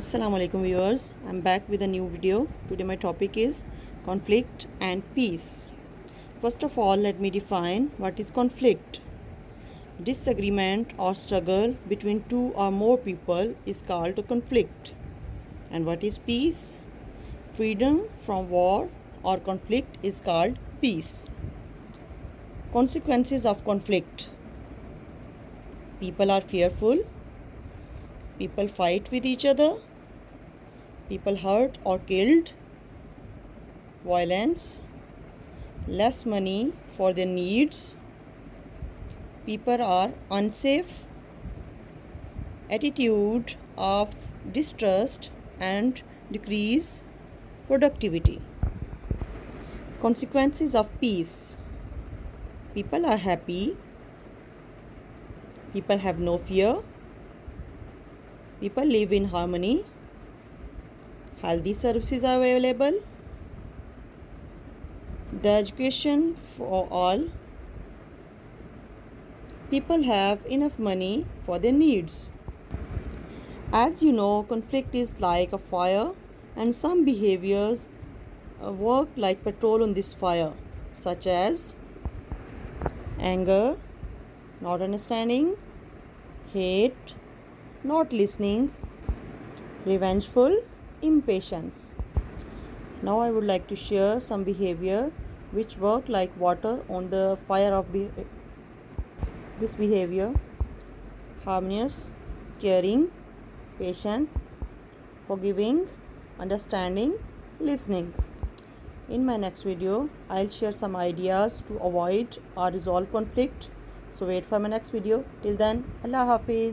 Assalamu alaikum viewers. I'm back with a new video. Today my topic is conflict and peace. First of all let me define what is conflict. Disagreement or struggle between two or more people is called a conflict. And what is peace? Freedom from war or conflict is called peace. Consequences of conflict. People are fearful people fight with each other, people hurt or killed, violence, less money for their needs, people are unsafe, attitude of distrust and decrease productivity. Consequences of peace. People are happy, people have no fear people live in harmony. Healthy services are available. The education for all. People have enough money for their needs. As you know conflict is like a fire and some behaviors work like petrol on this fire such as anger not understanding hate not listening, revengeful, impatience. Now I would like to share some behavior which work like water on the fire of be this behavior harmonious, caring, patient, forgiving, understanding, listening. In my next video, I'll share some ideas to avoid or resolve conflict. So wait for my next video. Till then, Allah Hafiz.